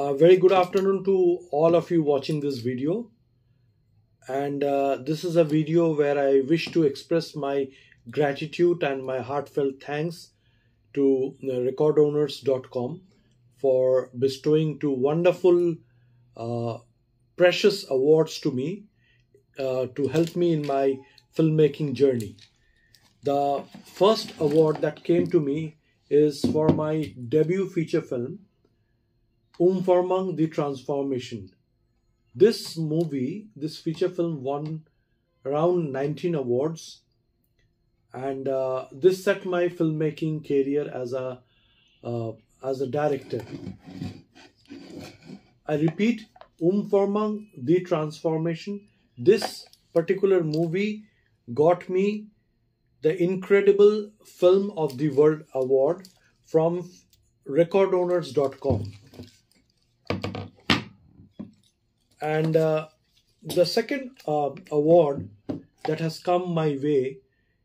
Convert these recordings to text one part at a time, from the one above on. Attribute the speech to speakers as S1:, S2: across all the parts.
S1: A very good afternoon to all of you watching this video. And uh, this is a video where I wish to express my gratitude and my heartfelt thanks to uh, recordowners.com for bestowing two wonderful, uh, precious awards to me uh, to help me in my filmmaking journey. The first award that came to me is for my debut feature film, Umformung the Transformation. This movie, this feature film, won around 19 awards, and uh, this set my filmmaking career as a uh, as a director. I repeat, Umformung the Transformation. This particular movie got me the incredible film of the world award from recordowners.com and uh, the second uh, award that has come my way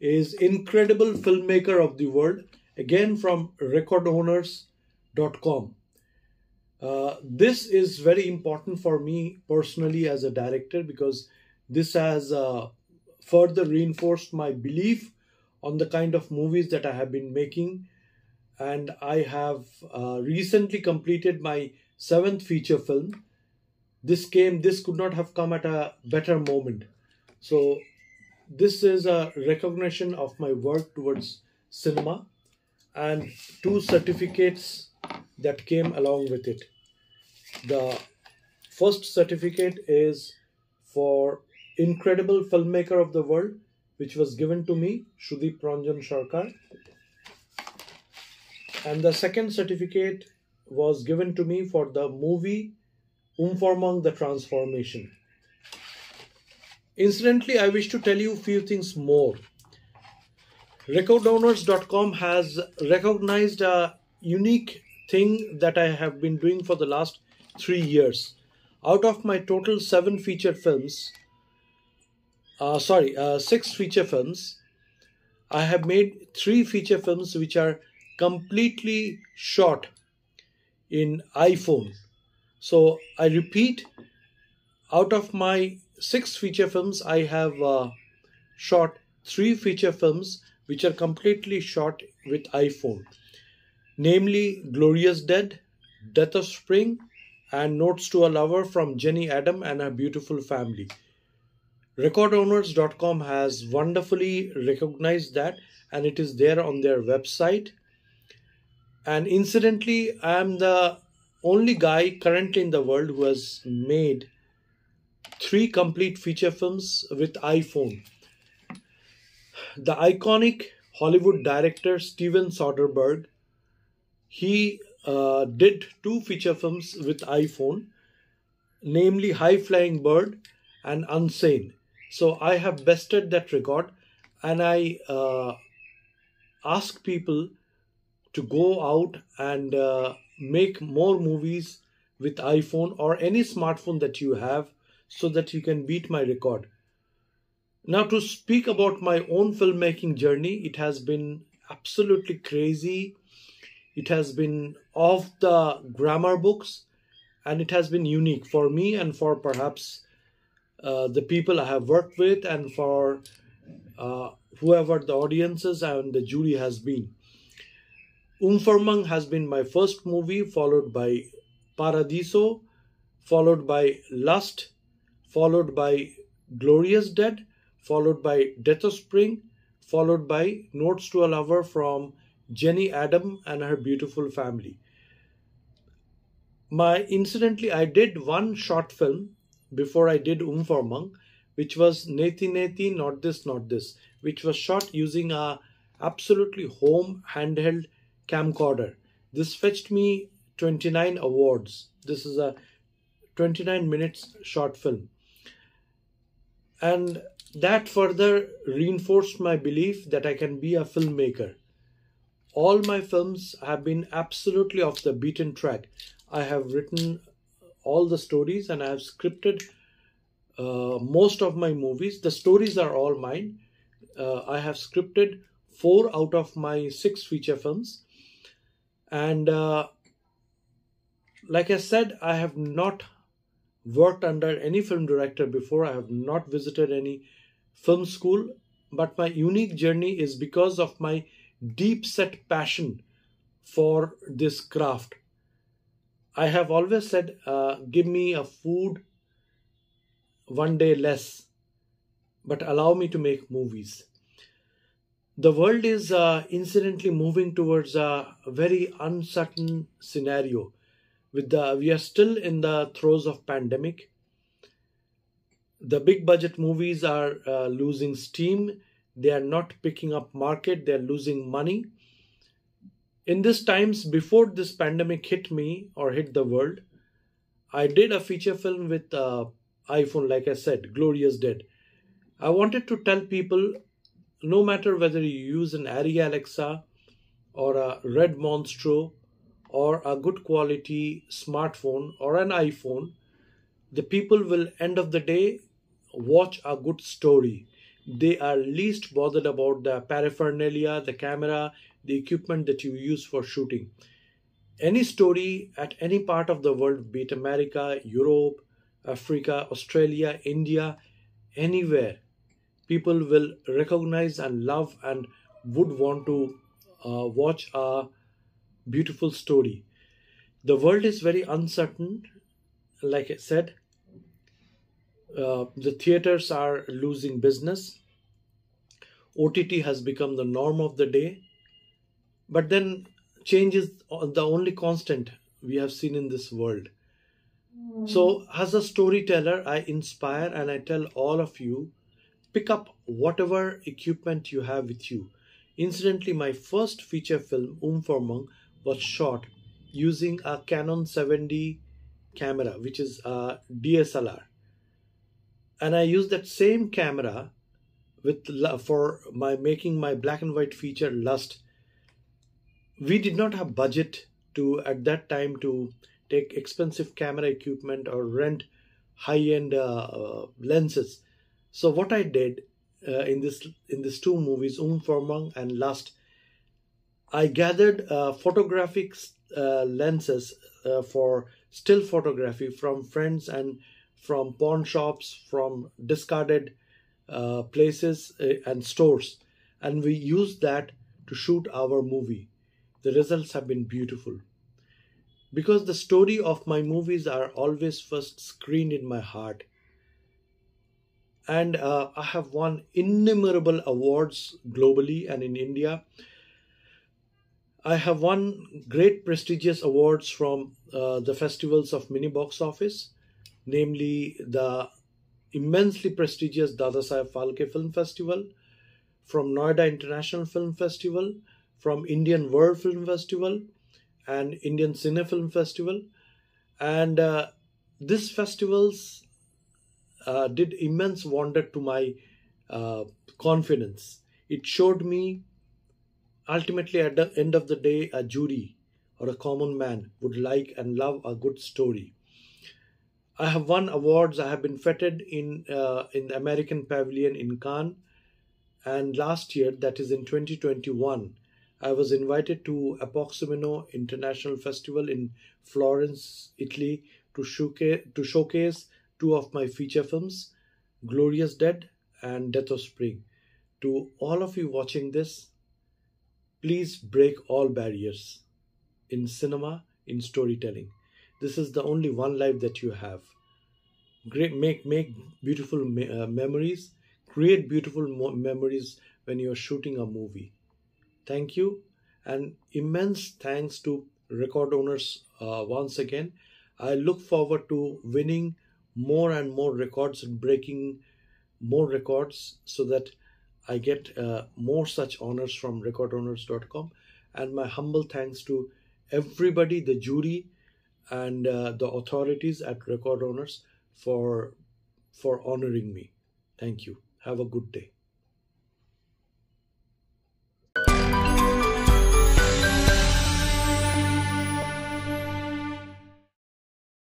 S1: is incredible filmmaker of the world again from recordowners.com uh, this is very important for me personally as a director because this has uh, further reinforced my belief on the kind of movies that I have been making. And I have uh, recently completed my seventh feature film. This came, this could not have come at a better moment. So, this is a recognition of my work towards cinema and two certificates that came along with it. The first certificate is for Incredible Filmmaker of the World which was given to me, Sudeep Ranjan Sarkar. And the second certificate was given to me for the movie Umformung the Transformation. Incidentally, I wish to tell you a few things more. Recordowners.com has recognized a unique thing that I have been doing for the last three years. Out of my total seven feature films, uh, sorry, uh, six feature films. I have made three feature films which are completely shot in iPhone. So I repeat, out of my six feature films, I have uh, shot three feature films which are completely shot with iPhone, namely Glorious Dead, Death of Spring, and Notes to a Lover from Jenny Adam and her beautiful family. Recordowners.com has wonderfully recognized that and it is there on their website. And incidentally, I am the only guy currently in the world who has made three complete feature films with iPhone. The iconic Hollywood director Steven Soderbergh, he uh, did two feature films with iPhone, namely High Flying Bird and Unsane. So I have bested that record and I uh, ask people to go out and uh, make more movies with iPhone or any smartphone that you have so that you can beat my record. Now, to speak about my own filmmaking journey, it has been absolutely crazy. It has been off the grammar books and it has been unique for me and for perhaps uh, the people I have worked with and for uh, whoever the audiences and the jury has been. Umformung has been my first movie, followed by Paradiso, followed by Lust, followed by Glorious Dead, followed by Death of Spring, followed by Notes to a Lover from Jenny Adam and her beautiful family. My incidentally, I did one short film before I did Umformung, which was Neti Neti, not this, not this, which was shot using a absolutely home handheld camcorder. This fetched me 29 awards. This is a 29 minutes short film. And that further reinforced my belief that I can be a filmmaker. All my films have been absolutely off the beaten track. I have written all the stories and I have scripted uh, most of my movies. The stories are all mine. Uh, I have scripted four out of my six feature films. And uh, like I said, I have not worked under any film director before. I have not visited any film school, but my unique journey is because of my deep set passion for this craft. I have always said, uh, give me a food one day less, but allow me to make movies. The world is uh, incidentally moving towards a very uncertain scenario. With the, we are still in the throes of pandemic. The big budget movies are uh, losing steam. They are not picking up market. They are losing money. In these times before this pandemic hit me or hit the world, I did a feature film with uh, iPhone, like I said, Glorious Dead. I wanted to tell people no matter whether you use an Arri Alexa or a Red Monstro or a good quality smartphone or an iPhone, the people will end of the day watch a good story. They are least bothered about the paraphernalia, the camera, the equipment that you use for shooting. Any story at any part of the world, be it America, Europe, Africa, Australia, India, anywhere, people will recognize and love and would want to uh, watch a beautiful story. The world is very uncertain, like I said. Uh, the theaters are losing business. OTT has become the norm of the day. But then change is the only constant we have seen in this world. So, as a storyteller, I inspire and I tell all of you pick up whatever equipment you have with you. Incidentally, my first feature film, Um for was shot using a Canon 7D camera, which is a DSLR. And I used that same camera with for my making my black and white feature Lust. We did not have budget to at that time to take expensive camera equipment or rent high-end uh, uh, lenses. So what I did uh, in this in these two movies, Um Formang and Lust, I gathered uh, photographic uh, lenses uh, for still photography from friends and from pawn shops, from discarded places and stores, and we used that to shoot our movie. The results have been beautiful. Because the story of my movies are always first screened in my heart and uh, i have won innumerable awards globally and in india i have won great prestigious awards from uh, the festivals of mini box office namely the immensely prestigious dadasaheb phalke film festival from noida international film festival from indian world film festival and Indian Cine Film Festival. And uh, these festivals uh, did immense wonder to my uh, confidence. It showed me ultimately at the end of the day, a jury or a common man would like and love a good story. I have won awards. I have been feted in uh, in the American Pavilion in Cannes, and last year, that is in 2021, I was invited to Apoximeno International Festival in Florence, Italy to showcase, to showcase two of my feature films, Glorious Dead and Death of Spring. To all of you watching this, please break all barriers in cinema, in storytelling. This is the only one life that you have. Great, make make beautiful me- uh, memories. Create beautiful mo- memories when you are shooting a movie. Thank you and immense thanks to record owners uh, once again. I look forward to winning more and more records and breaking more records so that I get uh, more such honors from recordowners.com. And my humble thanks to everybody, the jury, and uh, the authorities at Record Owners for for honoring me. Thank you. Have a good day.